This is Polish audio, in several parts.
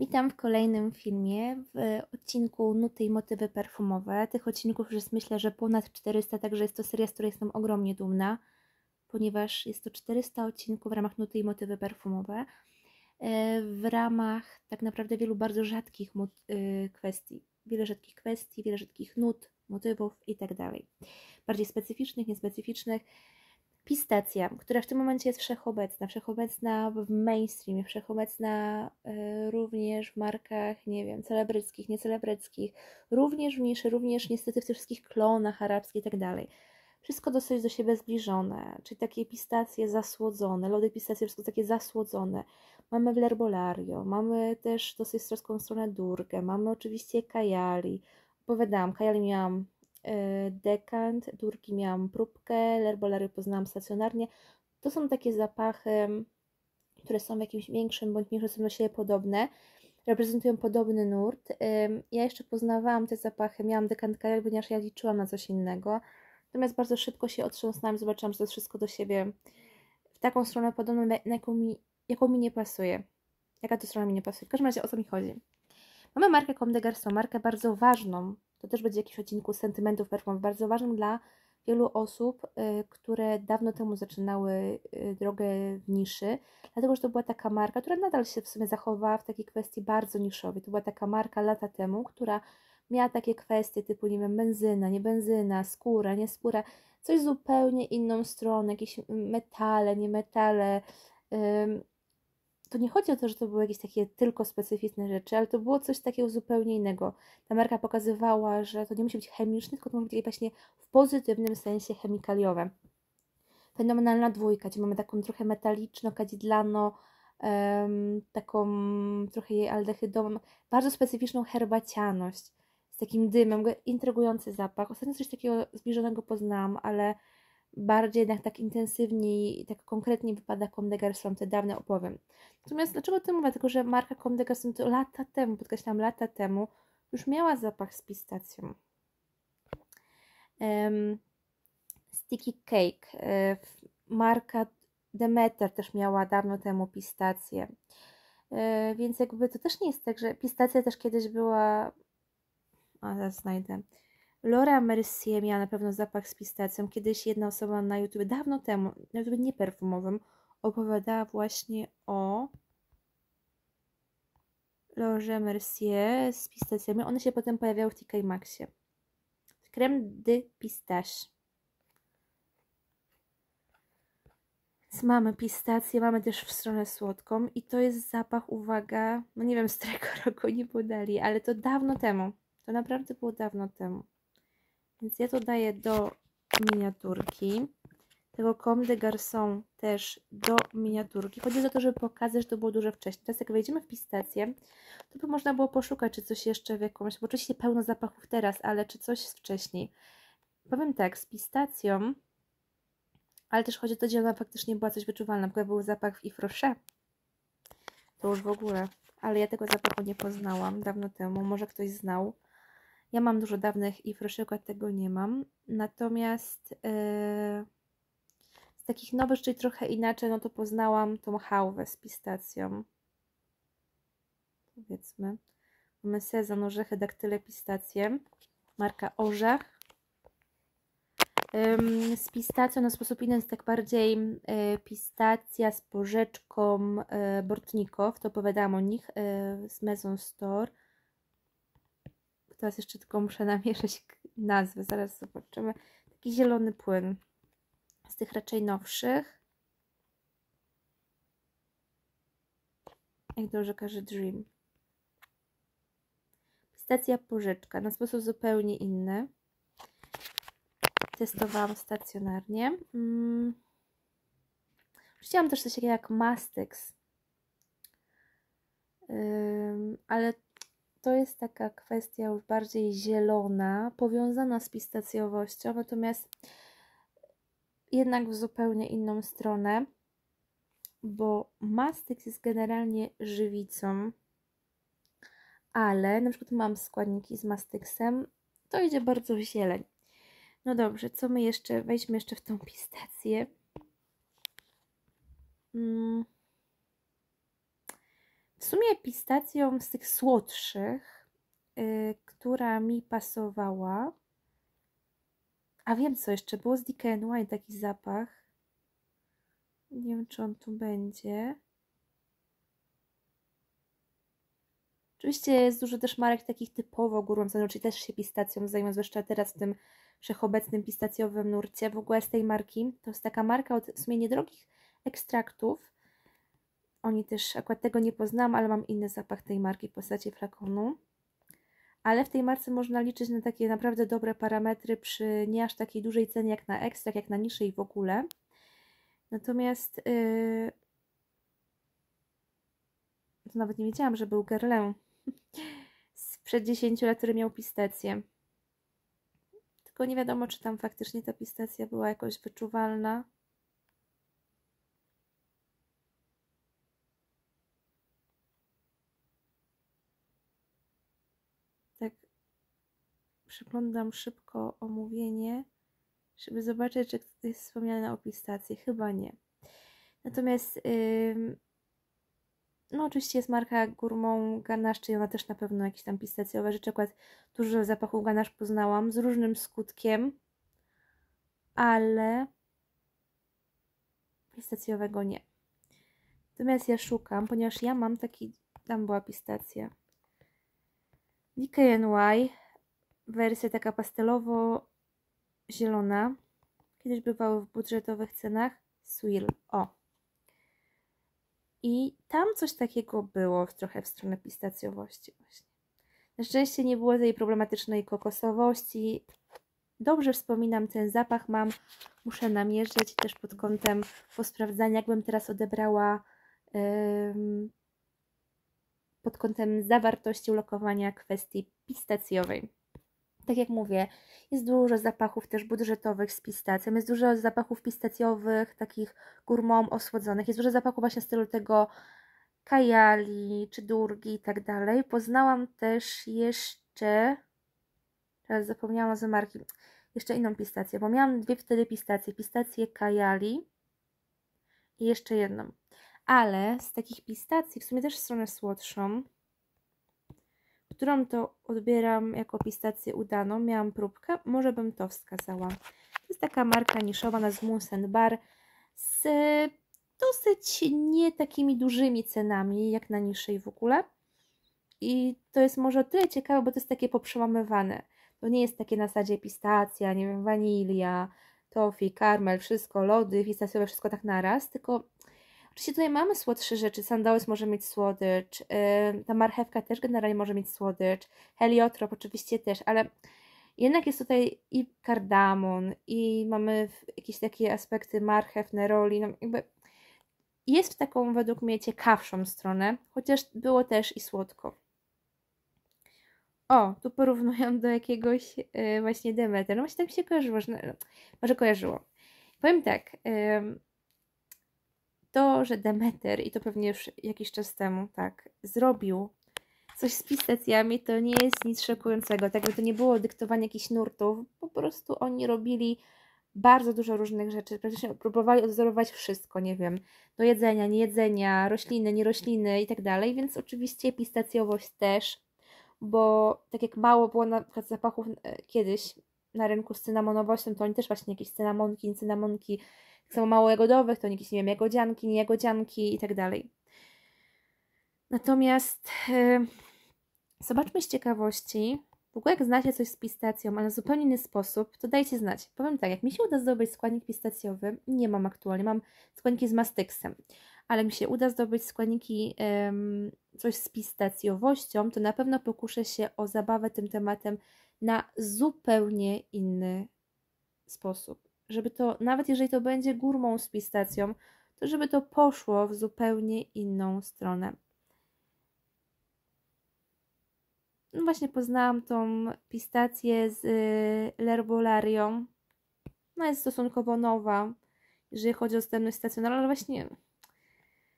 Witam w kolejnym filmie, w odcinku Nuty i motywy perfumowe. Tych odcinków jest myślę, że ponad 400, także jest to seria, z której jestem ogromnie dumna, ponieważ jest to 400 odcinków w ramach Nuty i motywy perfumowe, e, w ramach tak naprawdę wielu bardzo rzadkich e, kwestii. Wiele rzadkich kwestii, wiele rzadkich nut, motywów itd. Bardziej specyficznych, niespecyficznych. Pistacja, która w tym momencie jest wszechobecna, wszechobecna w mainstreamie, wszechobecna y, również w markach, nie wiem, celebryckich, niecelebryckich, również w niszy, również niestety w tych wszystkich klonach arabskich i tak dalej. Wszystko dosyć do siebie zbliżone, czyli takie pistacje zasłodzone, lody pistacje, wszystko takie zasłodzone. Mamy w L'Herbolario, mamy też dosyć stroską stronę Durgę, mamy oczywiście Kajali. Opowiadałam, Kajali miałam E, dekant, durki miałam próbkę, lerbolary poznałam stacjonarnie. To są takie zapachy, które są w jakimś większym bądź mniejszym stopniu do siebie podobne, reprezentują podobny nurt. Ja jeszcze poznawałam te zapachy, miałam dekant kajal, ponieważ ja liczyłam na coś innego. Natomiast bardzo szybko się otrząsnęłam, zobaczyłam, że to wszystko do siebie w taką stronę podobną, jaką mi, jaką mi nie pasuje. Jaka to strona mi nie pasuje. W każdym razie o co mi chodzi. Mamy markę Comme des Garçons, markę bardzo ważną to też będzie jakiś odcinku sentymentów perfumów, bardzo ważnym dla wielu osób, y, które dawno temu zaczynały y, drogę w niszy, dlatego że to była taka marka, która nadal się w sumie zachowała w takiej kwestii bardzo niszowej. To była taka marka lata temu, która miała takie kwestie typu, nie wiem, benzyna, nie benzyna, skóra, nie skóra, coś zupełnie inną stronę, jakieś metale, nie metale, to nie chodzi o to, że to były jakieś takie tylko specyficzne rzeczy, ale to było coś takiego zupełnie innego. Ta marka pokazywała, że to nie musi być chemiczne, tylko to może być właśnie w pozytywnym sensie chemikaliowe. Fenomenalna dwójka, gdzie mamy taką trochę metaliczno-kadzidlano, um, taką trochę jej aldehydową, bardzo specyficzną herbacianość z takim dymem, intrygujący zapach. Ostatnio coś takiego zbliżonego poznałam, ale bardziej jednak tak intensywnie i tak konkretnie wypada Comme des te dawne opowiem. Natomiast dlaczego o tym mówię? Tylko, że marka Comme des to lata temu, podkreślam lata temu, już miała zapach z pistacją. Um, sticky Cake, e, marka Demeter też miała dawno temu pistację. E, więc jakby to też nie jest tak, że pistacja też kiedyś była. A zaraz znajdę. Laura Mercier miała na pewno zapach z pistacją. Kiedyś jedna osoba na YouTube, dawno temu, na YouTube nieperfumowym, opowiadała właśnie o Laurze Mercier z pistacjami. One się potem pojawiały w TK Maxie. Creme de pistache. Więc mamy pistację, mamy też w stronę słodką i to jest zapach, uwaga, no nie wiem z którego roku nie podali, ale to dawno temu. To naprawdę było dawno temu. Więc ja to daję do miniaturki. Tego Comme des Garçons też do miniaturki. Chodzi o to, żeby pokazać, że to było dużo wcześniej. Teraz jak wejdziemy w pistację, to by można było poszukać, czy coś jeszcze w jakąś, bo oczywiście pełno zapachów teraz, ale czy coś wcześniej. Powiem tak, z pistacją, ale też chodzi o to, że ona faktycznie była coś wyczuwalna. Na był zapach w Ifroche. To już w ogóle. Ale ja tego zapachu nie poznałam dawno temu. Może ktoś znał. Ja mam dużo dawnych i przykład tego nie mam. Natomiast yy, z takich nowych, czyli trochę inaczej, no to poznałam tą hałwę z pistacją. Powiedzmy. Mamy sezon, orzechy, daktyle, pistacje. Marka Orzech. z pistacją na sposób inny jest tak bardziej yy, pistacja z porzeczką yy, Bortnikow. To opowiadałam o nich z Maison Store Teraz jeszcze tylko muszę namieszać nazwy, zaraz zobaczymy. Taki zielony płyn. Z tych raczej nowszych. Jak dobrze każe Dream. Pistacja porzeczka na sposób zupełnie inny. Testowałam stacjonarnie. Hmm. Chciałam też coś takiego jak Mastex. ale to jest taka kwestia już bardziej zielona, powiązana z pistacjowością, natomiast jednak w zupełnie inną stronę, bo mastyks jest generalnie żywicą, ale na przykład mam składniki z mastyksem, to idzie bardzo w zieleń. No dobrze, co my jeszcze, wejdźmy jeszcze w tą pistację. Hmm. W sumie pistacją z tych słodszych, yy, która mi pasowała. A wiem co jeszcze, było z DKNY taki zapach. Nie wiem, czy on tu będzie. Oczywiście jest dużo też marek takich typowo gorących, czyli też się pistacją zajmują, zwłaszcza teraz w tym wszechobecnym pistacjowym nurcie. W ogóle z tej marki, to jest taka marka od w sumie niedrogich ekstraktów. Oni też, akurat tego nie poznałam, ale mam inny zapach tej marki w postaci flakonu. Ale w tej marce można liczyć na takie naprawdę dobre parametry przy nie aż takiej dużej cenie jak na ekstrakt, jak na niższej w ogóle. Natomiast yy... to nawet nie wiedziałam, że był Guerlain sprzed 10 lat, który miał pistację. Tylko nie wiadomo, czy tam faktycznie ta pistacja była jakoś wyczuwalna. Tak przeglądam szybko omówienie, żeby zobaczyć, czy jest wspomniane o pistacji. Chyba nie. Natomiast yy, no oczywiście jest marka Gourmand Ganache, czyli ona też na pewno jakieś tam pistacjowe rzeczy. Akurat dużo zapachów Ganache poznałam z różnym skutkiem, ale pistacjowego nie. Natomiast ja szukam, ponieważ ja mam taki, tam była pistacja. DKNY, wersja taka pastelowo-zielona. Kiedyś bywały w budżetowych cenach. Swill. O, i tam coś takiego było trochę w stronę pistacjowości właśnie. Na szczęście nie było tej problematycznej kokosowości. Dobrze wspominam ten zapach, mam, muszę namierzyć też pod kątem posprawdzania, jakbym teraz odebrała pod kątem zawartości ulokowania kwestii pistacjowej tak jak mówię, jest dużo zapachów też budżetowych z pistacją, jest dużo zapachów pistacjowych, takich gourmand osłodzonych, jest dużo zapachów właśnie w stylu tego kajali czy durgi i tak dalej. Poznałam też jeszcze, teraz zapomniałam o marki, jeszcze inną pistację, bo miałam dwie wtedy pistacje, pistację kajali i jeszcze jedną. Ale z takich pistacji, w sumie też w stronę słodszą, którą to odbieram jako pistację udaną. Miałam próbkę, może bym to wskazała. To jest taka marka niszowa, na Munsen Bar z dosyć nie takimi dużymi cenami, jak na niższej w ogóle. I to jest może o tyle ciekawe, bo to jest takie poprzełamywane. To nie jest takie na zasadzie pistacja, nie wiem, wanilia, tofi, karmel, wszystko, lody, pistacjowe, wszystko tak naraz, tylko Oczywiście tutaj mamy słodsze rzeczy. Sandałys może mieć słodycz, yy, ta marchewka też generalnie może mieć słodycz, heliotrop oczywiście też, ale jednak jest tutaj i kardamon, i mamy jakieś takie aspekty marchew, neroli, no jakby jest w taką według mnie ciekawszą stronę, chociaż było też i słodko. O, tu porównują do jakiegoś yy, właśnie Demeter. No właśnie mi się kojarzyło, że, może kojarzyło. Powiem tak, yy, to, że Demeter, i to pewnie już jakiś czas temu, tak, zrobił coś z pistacjami, to nie jest nic szokującego. Tak to nie było dyktowanie jakichś nurtów, po prostu oni robili bardzo dużo różnych rzeczy. Praktycznie próbowali odzorować wszystko, nie wiem, do jedzenia, nie jedzenia, rośliny, nie rośliny i tak dalej, więc oczywiście pistacjowość też, bo tak jak mało było na przykład zapachów e, kiedyś na rynku z cynamonowością, to oni też właśnie jakieś cynamonki, cynamonki samo mało jagodowych, to jakieś, nie wiem, jagodzianki, nie jagodzianki i tak dalej. Natomiast yy, zobaczmy z ciekawości, w ogóle jak znacie coś z pistacją, ale w zupełnie inny sposób, to dajcie znać. Powiem tak, jak mi się uda zdobyć składnik pistacjowy, nie mam aktualnie, mam składniki z mastyksem, ale mi się uda zdobyć składniki, yy, coś z pistacjowością, to na pewno pokuszę się o zabawę tym tematem na zupełnie inny sposób żeby to, nawet jeżeli to będzie górmą z pistacją, to żeby to poszło w zupełnie inną stronę. No właśnie poznałam tą pistację z y, L'Herbolarią. No jest stosunkowo nowa, jeżeli chodzi o dostępność stacjonarną, ale właśnie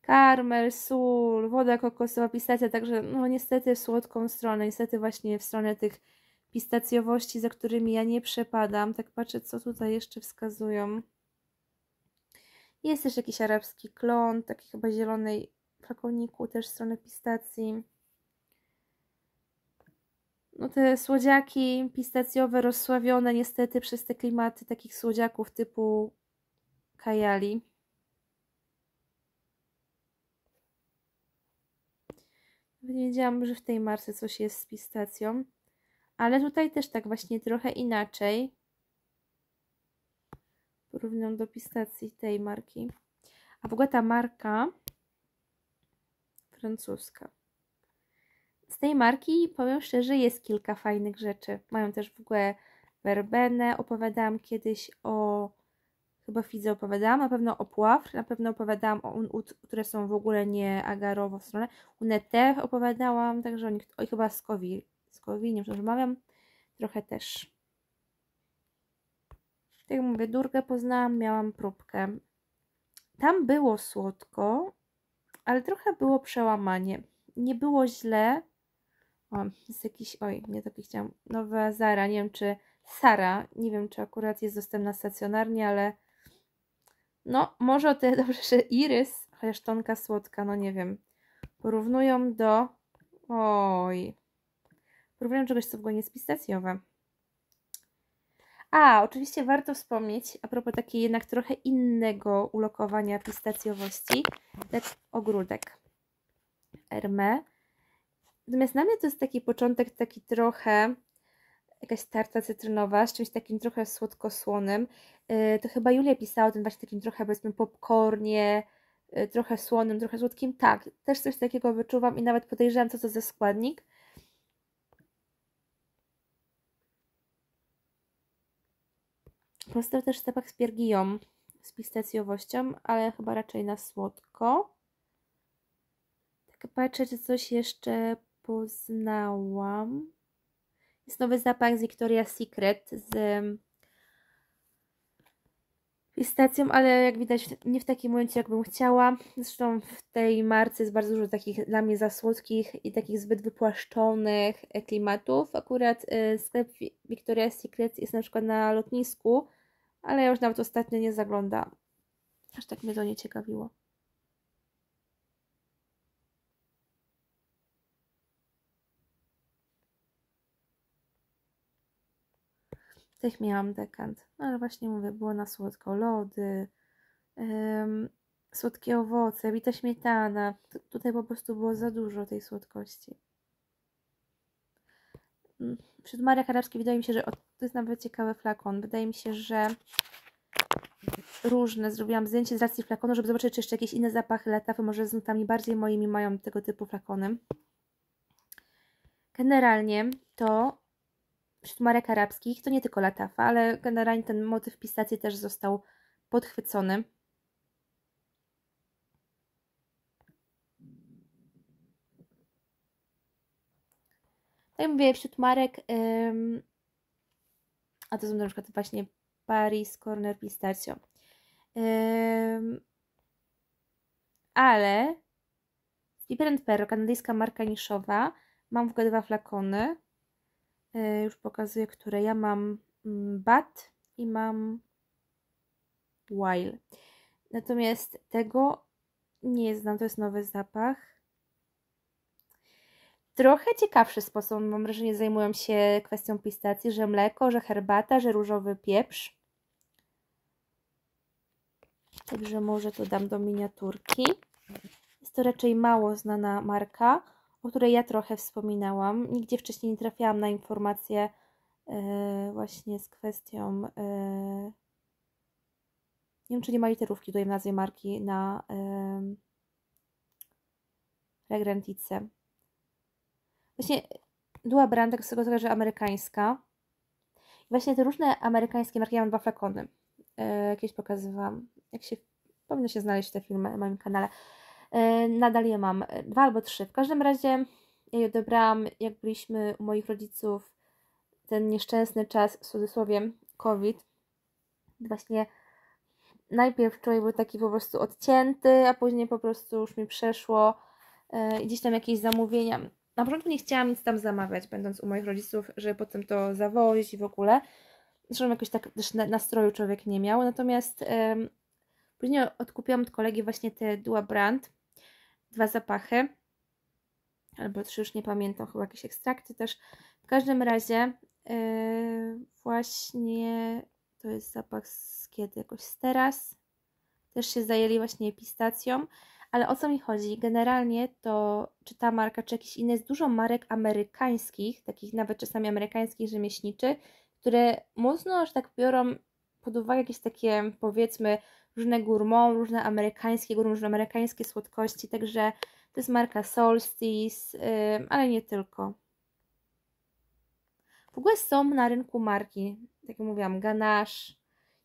karmel, sól, woda kokosowa, pistacja, także no niestety w słodką stronę, niestety właśnie w stronę tych pistacjowości, za którymi ja nie przepadam. Tak patrzę, co tutaj jeszcze wskazują. Jest też jakiś arabski klon, taki chyba zielonej flakoniku, też stronę pistacji. No te słodziaki pistacjowe rozsławione niestety przez te klimaty takich słodziaków typu kajali. Nie wiedziałam, że w tej marce coś jest z pistacją. Ale tutaj też tak właśnie trochę inaczej. Porównam do pistacji tej marki. A w ogóle ta marka francuska. Z tej marki, powiem szczerze, jest kilka fajnych rzeczy. Mają też w ogóle werbenę. Opowiadałam kiedyś o, chyba Fidze opowiadałam, na pewno o Poivre, na pewno opowiadałam o Unut, które są w ogóle nie agarowo w stronę. Unete opowiadałam, także o nich, o, chyba Skowi, Skowi, nie wiem, że mawiam, trochę też. Tak jak mówię, Durgę poznałam, miałam próbkę. Tam było słodko, ale trochę było przełamanie. Nie było źle. O, jest jakiś, oj, nie taki chciałam. Nowa Zara, nie wiem czy Sara, nie wiem czy akurat jest dostępna stacjonarnie, ale no, może o tyle dobrze, że Irys, chociaż tonka słodka, no nie wiem. Porównują do, oj, porównują czegoś, co w ogóle jest pistacjowe. A, oczywiście warto wspomnieć, a propos takiej jednak trochę innego ulokowania pistacjowości, tak ogródek Hermé. Natomiast dla mnie to jest taki początek, taki trochę jakaś tarta cytrynowa z czymś takim trochę słodko-słonym. Yy, to chyba Julia pisała o tym właśnie takim trochę powiedzmy popcornie, yy, trochę słonym, trochę słodkim. Tak, też coś takiego wyczuwam i nawet podejrzewam, co to za składnik. Pozostał też zapach z piergiją, z pistacjowością, ale chyba raczej na słodko. Tak patrzę, czy coś jeszcze poznałam. Jest nowy zapach z Victoria's Secret z pistacją, ale jak widać nie w takim momencie, jakbym chciała. Zresztą w tej marce jest bardzo dużo takich dla mnie za słodkich i takich zbyt wypłaszczonych klimatów. Akurat y, sklep Victoria's Secret jest na przykład na lotnisku, ale ja już nawet ostatnio nie zaglądam. Aż tak mnie to nie ciekawiło. Tych miałam dekant, no ale właśnie mówię, było na słodko. Lody, ym, słodkie owoce, bita śmietana. T tutaj po prostu było za dużo tej słodkości. Wśród Marek Arabskich wydaje mi się, że to jest nawet ciekawy flakon. Wydaje mi się, że różne. Zrobiłam zdjęcie z racji flakonu, żeby zobaczyć, czy jeszcze jakieś inne zapachy latafy, może z nutami bardziej moimi mają tego typu flakony. Generalnie to wśród marek arabskich to nie tylko latafa, ale generalnie ten motyw pistacji też został podchwycony. Tak mówię, wśród marek, a to są na przykład właśnie Paris Corner Pistachio. Ym, ale Vibrant Pearl, kanadyjska marka niszowa, mam w ogóle dwa flakony. Yy, już pokazuję, które ja mam mm, Bat i mam Wild. Natomiast tego nie znam, to jest nowy zapach trochę ciekawszy sposób, mam wrażenie, zajmują się kwestią pistacji, że mleko, że herbata, że różowy pieprz. Także może to dam do miniaturki. Jest to raczej mało znana marka, o której ja trochę wspominałam. Nigdzie wcześniej nie trafiałam na informacje yy, właśnie z kwestią... Yy, nie wiem, czy nie ma literówki tutaj w nazwie marki na yy. Właśnie Dua Brand, tak z tego że amerykańska. I właśnie te różne amerykańskie marki, ja mam dwa flakony. Yy, jakieś pokazywałam. Jak się, powinno się znaleźć te filmy na moim kanale. Yy, nadal je mam. Dwa albo trzy. W każdym razie ja je odebrałam, jak byliśmy u moich rodziców ten nieszczęsny czas, w cudzysłowie, COVID. Właśnie najpierw człowiek był taki po prostu odcięty, a później po prostu już mi przeszło. Yy, gdzieś tam jakieś zamówienia na początku nie chciałam nic tam zamawiać, będąc u moich rodziców, żeby potem to zawozić i w ogóle. Zresztą jakoś tak też nastroju człowiek nie miał. Natomiast później odkupiłam od kolegi właśnie te Dua Brand. dwa zapachy. Albo trzy, już nie pamiętam, chyba jakieś ekstrakty też. W każdym razie yy, właśnie to jest zapach z kiedy? Jakoś z teraz. Też się zajęli właśnie pistacją. Ale o co mi chodzi? Generalnie to, czy ta marka, czy jakiś inny, jest dużo marek amerykańskich, takich nawet czasami amerykańskich rzemieślniczy, które mocno, że tak biorą pod uwagę jakieś takie, powiedzmy, różne gourmand, różne amerykańskie różne amerykańskie słodkości, także to jest marka Solstice, yy, ale nie tylko. W ogóle są na rynku marki, tak jak mówiłam, Ganache,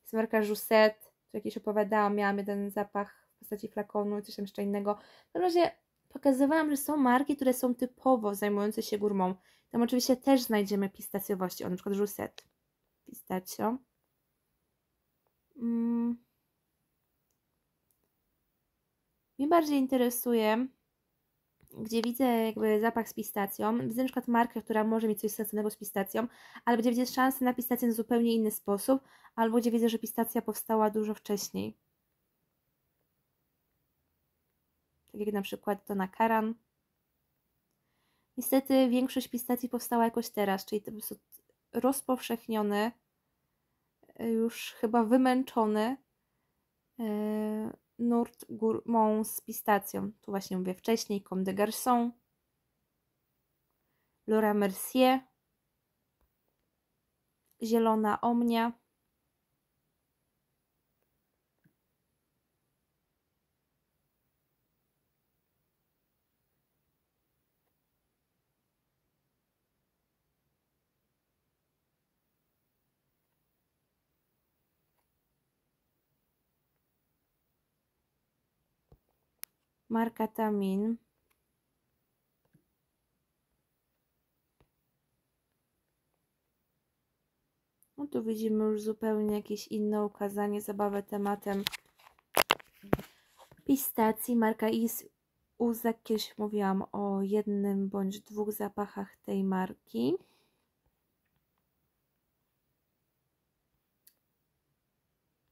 jest marka Joussette, tu jakieś opowiadałam, miałam jeden zapach postaci flakonu i coś tam jeszcze innego. W każdym razie pokazywałam, że są marki, które są typowo zajmujące się górmą. Tam oczywiście też znajdziemy pistacjowości, o na przykład Joussette, pistacjo. Mm. Mnie bardziej interesuje, gdzie widzę jakby zapach z pistacją. Widzę na przykład markę, która może mieć coś sensownego z pistacją, ale gdzie widzę szansę na pistację w zupełnie inny sposób, albo gdzie widzę, że pistacja powstała dużo wcześniej. Tak jak na przykład to na Karan. Niestety większość pistacji powstała jakoś teraz, czyli to jest rozpowszechniony, już chyba wymęczony yy, nurt gourmand z pistacją. Tu właśnie mówię wcześniej, Comme de Garçon, Laura Mercier, Zielona Omnia, marka Tamin. No tu widzimy już zupełnie jakieś inne ukazanie, zabawę tematem pistacji. Marka Is Uzak, kiedyś mówiłam o jednym bądź dwóch zapachach tej marki.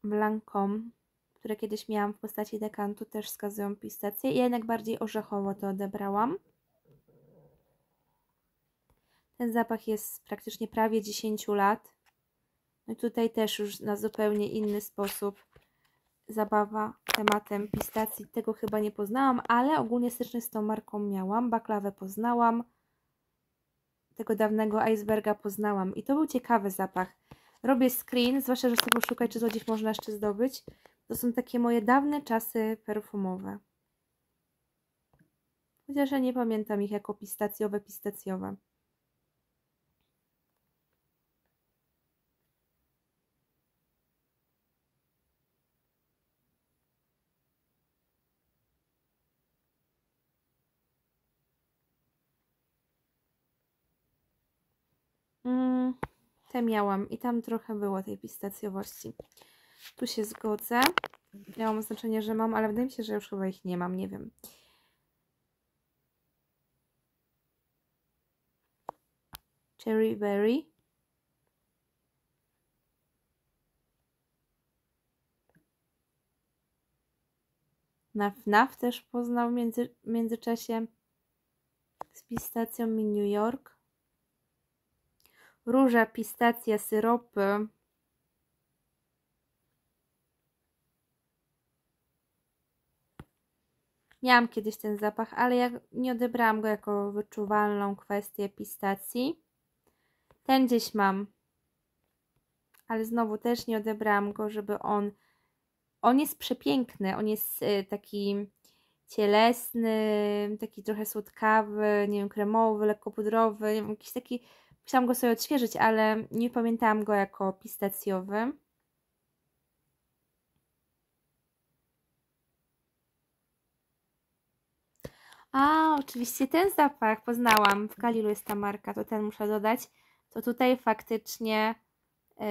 Blancom które kiedyś miałam w postaci dekantu, też wskazują pistację. Ja jednak bardziej orzechowo to odebrałam. Ten zapach jest praktycznie prawie 10 lat. No i tutaj też już na zupełnie inny sposób zabawa tematem pistacji. Tego chyba nie poznałam, ale ogólnie styczność z tą marką miałam. Baklawę poznałam. Tego dawnego iceberga poznałam. I to był ciekawy zapach. Robię screen, zwłaszcza, że sobie poszukać, czy to gdzieś można jeszcze zdobyć. To są takie moje dawne czasy perfumowe. Chociaż ja nie pamiętam ich jako pistacjowe, pistacjowe. Mm, te miałam i tam trochę było tej pistacjowości. Tu się zgodzę. Miałam oznaczenie, że mam, ale wydaje mi się, że już chyba ich nie mam, nie wiem. Cherry Berry. Naf Naf też poznał w między, międzyczasie z pistacją mi New York. Róża, pistacja, syropy. Miałam kiedyś ten zapach, ale ja nie odebrałam go jako wyczuwalną kwestię pistacji. Ten gdzieś mam, ale znowu też nie odebrałam go, żeby on... On jest przepiękny, on jest y, taki cielesny, taki trochę słodkawy, nie wiem, kremowy, lekko pudrowy, nie wiem, jakiś taki... Chciałam go sobie odświeżyć, ale nie pamiętałam go jako pistacjowy. A, oczywiście ten zapach poznałam. W Kalilu jest ta marka, to ten muszę dodać. To tutaj faktycznie yy,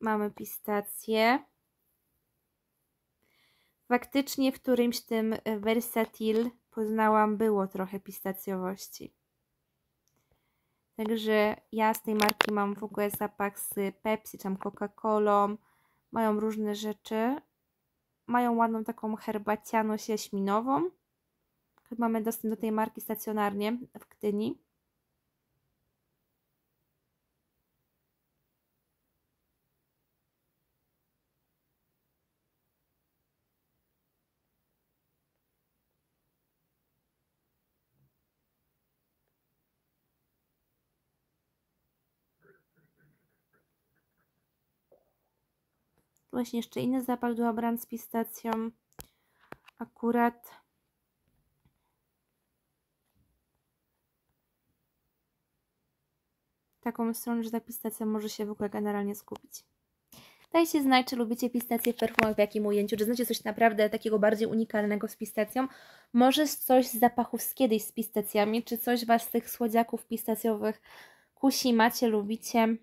mamy pistację. Faktycznie w którymś tym Versatil poznałam było trochę pistacjowości. Także ja z tej marki mam w ogóle zapach z Pepsi, tam Coca-Colą. Mają różne rzeczy mają ładną taką herbaciano-jaśminową. Mamy dostęp do tej marki stacjonarnie w Gdyni. Właśnie jeszcze inny zapach duobrand z pistacją. Akurat taką stronę, że ta pistacja może się w ogóle generalnie skupić. Dajcie znać, czy lubicie pistację w perfumach w jakim ujęciu, czy znacie coś naprawdę takiego bardziej unikalnego z pistacją. Może coś z zapachów z kiedyś z pistacjami, czy coś Was z tych słodziaków pistacjowych kusi, macie, lubicie.